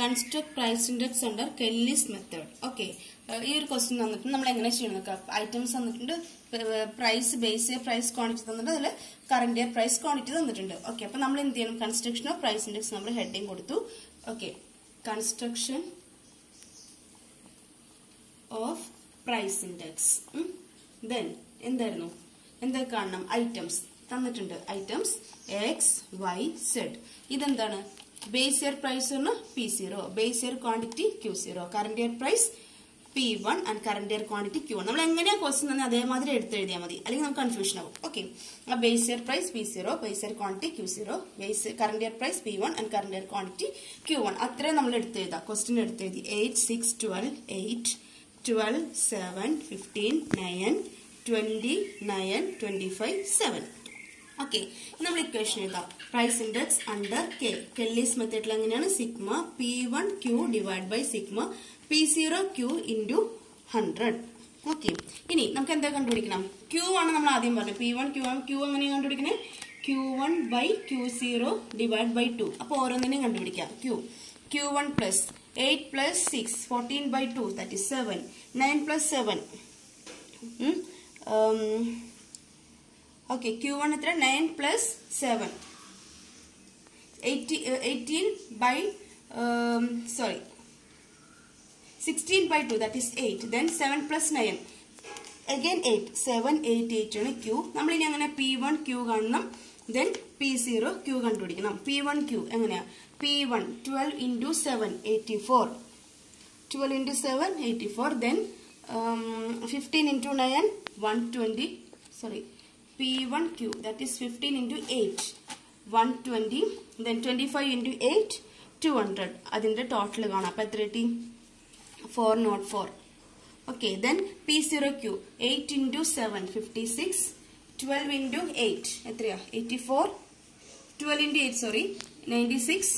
Construct price index under Kelley's method okay ഈ ഒരു question തന്നിട്ടുണ്ട് നമ്മൾ എങ്ങനെ ചെയ്യണം ഐറ്റംസ് തന്നിട്ടുണ്ട് price base year price quantity തന്നിട്ട് അതിൽ കറന്റ് ഇയർ പ്രൈസ് ക്വാണ്ടിറ്റി തന്നിട്ടുണ്ട്. ഓക്കെ അപ്പൊ നമ്മൾ എന്ത് ചെയ്യണം? കൺസ്ട്രക്ഷൻ ഓഫ് പ്രൈസ് ഇൻഡെക്സ് നമ്മൾ ഹെഡിങ് കൊടുത്തു. Okay construction of price index then എന്തായിരുന്നു? എന്താ കാണണം? ഐറ്റംസ് തന്നിട്ടുണ്ട്. ഐറ്റംസ് എക്സ് വൈ സെഡ് ഇതെന്താണ്? Base year price P zero base year quantity Q zero current year price P one and current year quantity Q നമ്മൾ എങ്ങനെയാ question തന്നെ അതേമാതിരി എടുത്തെഴുതിയാൽ മതി. അല്ലെങ്കിൽ നമുക്ക് കൺഫ്യൂഷൻ ആവും. ഓക്കെ ആ base year price P zero base year quantity Q zero base current year price P one and current year quantity Q one അത്രയും നമ്മൾ എടുത്തെഴുതാം question എടുത്തെഴുതി eight six twelve eight twelve seven fifteen nine twenty nine twenty five seven okay നമ്മൾ equation എഴുതാം. Price index under K Kelley's മെത്തേഡിൽ എങ്ങനെയാണ്? Sigma P one Q divide by sigma P zero Q into hundred okay ഇനി നമുക്ക് എന്താ കണ്ടുപിടിക്കണം? Q ആണ് നമ്മൾ ആദ്യം പറഞ്ഞത്. പി വൺ ക്യൂ ക്യൂ എങ്ങനെയാണ് കണ്ടുപിടിക്കണേ? Q one by Q zero divide by two അപ്പോൾ ഓരോന്നിനെയും കണ്ടുപിടിക്കാം. Q Q one plus eight plus six fourteen by two is seven nine plus seven okay Q one എത്ര? Nine plus seven eighteen by sorry sixteen by two that is eight then seven plus nine again eight seven eight eight ആണ് Q നമ്മളിനി അങ്ങനെ P one Q കാണണം. Then P zero Q കണ്ടുപിടിക്കണം. P one Q എങ്ങനെയാ? P one twelve into seven eighty four twelve into seven eighty four then fifteen into nine one twenty sorry P one Q that is fifteen into eight one twenty then twenty five into eight two hundred അതിന്റെ total കാണാം. അപ്പം എത്ര കിട്ടി? Four nought four okay then P zero Q eight into seven fifty six twelve into eight എത്രയാ? Eighty four twelve into eight sorry ninety six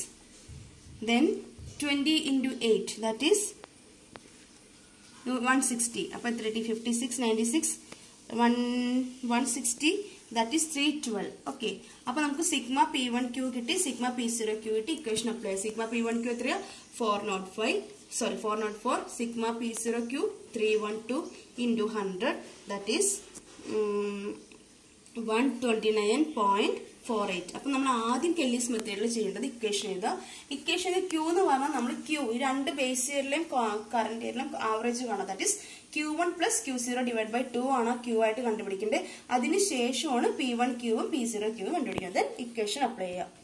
then twenty into eight that is one sixty അപ്പോൾ എത്ര കിട്ടി? Fifty six ninety six one one sixty that is three twelve okay അപ്പോൾ നമുക്ക് sigma P one Q കിട്ടി. Sigma P zero Q കിട്ടി. Equation apply sigma P one Q എത്രയാ? Four nought five sorry 404 sigma p0 q 312 into 100 that is um, 129.48 അപ്പൊ നമ്മൾ ആദ്യം Kelly's മെത്തേഡിൽ ചെയ്യേണ്ടത് ഇക്വേഷൻ എഴുതുക. ഇക്വേഷൻ ക്യൂ എന്ന് പറഞ്ഞാൽ നമ്മൾ ക്യൂ ഈ രണ്ട് ബേസ് ഇയറിലെയും കറന്റ് ഇയറിലും ആവറേജ് കാണാം that is Q one plus Q zero divide by two ആണ് ക്യൂ ആയിട്ട് കണ്ടുപിടിക്കേണ്ടത്. അതിനുശേഷമാണ് പി വൺ ക്യൂവും പി സീറോ ക്യൂവും കണ്ടുപിടിക്കുന്നത് ഇക്വേഷൻ അപ്ലൈ ചെയ്യുക.